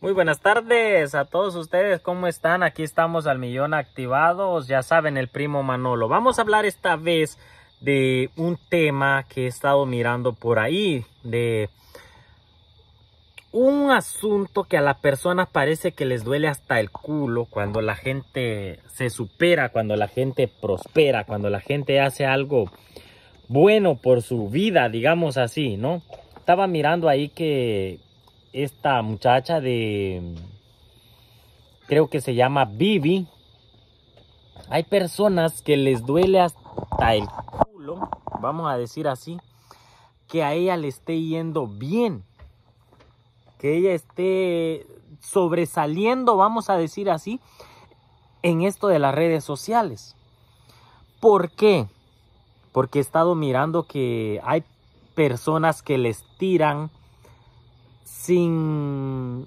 Muy buenas tardes a todos ustedes, ¿cómo están? Aquí estamos al millón activados, ya saben, el primo Manolo. Vamos a hablar esta vez de un tema que he estado mirando por ahí, de un asunto que a las personas parece que les duele hasta el culo cuando la gente se supera, cuando la gente prospera, cuando la gente hace algo bueno por su vida, digamos así, ¿no? Estaba mirando ahí que esta muchacha de, creo que se llama Bibi. Hay personas que les duele hasta el culo, vamos a decir así, que a ella le esté yendo bien. Que ella esté sobresaliendo, vamos a decir así, en esto de las redes sociales. ¿Por qué? Porque he estado mirando que hay personas que les tiran sin,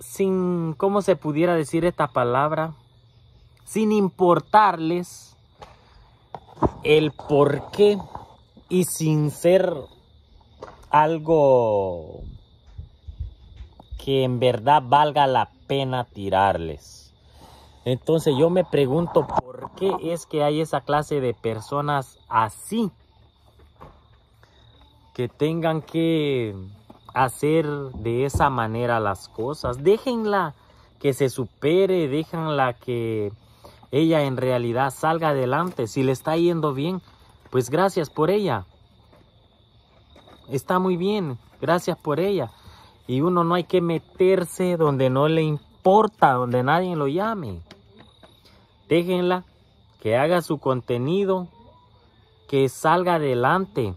sin, ¿cómo se pudiera decir esta palabra? Sin importarles el por qué y sin ser algo que en verdad valga la pena tirarles. Entonces yo me pregunto por qué es que hay esa clase de personas así que tengan que hacer de esa manera las cosas. Déjenla que se supere, déjenla que ella en realidad salga adelante. Si le está yendo bien, pues gracias por ella. Está muy bien, gracias por ella. Y uno no hay que meterse donde no le importa, donde nadie lo llame. Déjenla que haga su contenido, que salga adelante.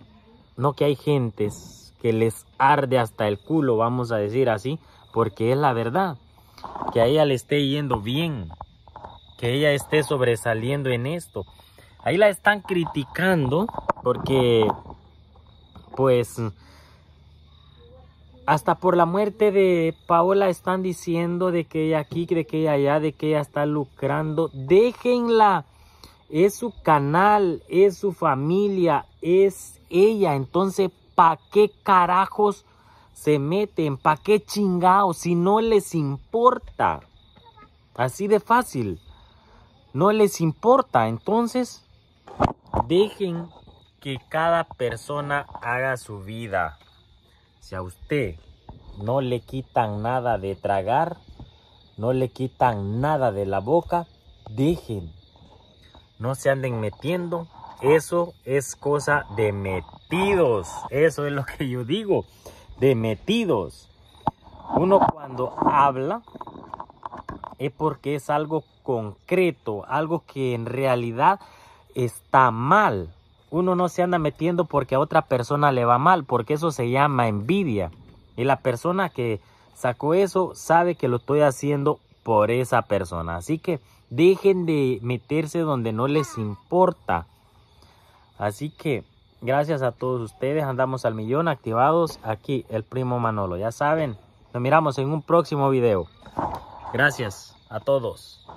No que hay gentes que les arde hasta el culo, vamos a decir así, porque es la verdad. Que a ella le esté yendo bien, que ella esté sobresaliendo en esto. Ahí la están criticando porque, pues, hasta por la muerte de Paola están diciendo de que ella aquí, de que ella allá, de que ella está lucrando. Déjenla. Es su canal, es su familia, es ella. Entonces, ¿Para qué carajos se meten? ¿Para qué chingados? Si no les importa. Así de fácil. No les importa. Entonces, dejen que cada persona haga su vida. Si a usted no le quitan nada de tragar, no le quitan nada de la boca, dejen. No se anden metiendo eso es cosa de metidos. Eso es lo que yo digo. De metidos. Uno cuando habla es porque es algo concreto, algo que en realidad está mal. Uno no se anda metiendo porque a otra persona le va mal, porque eso se llama envidia. Y la persona que sacó eso sabe que lo estoy haciendo por esa persona. Así que dejen de meterse donde no les importa. Así que gracias a todos ustedes. Andamos al millón activados aquí el primo Manolo. Ya saben, nos miramos en un próximo video. Gracias a todos.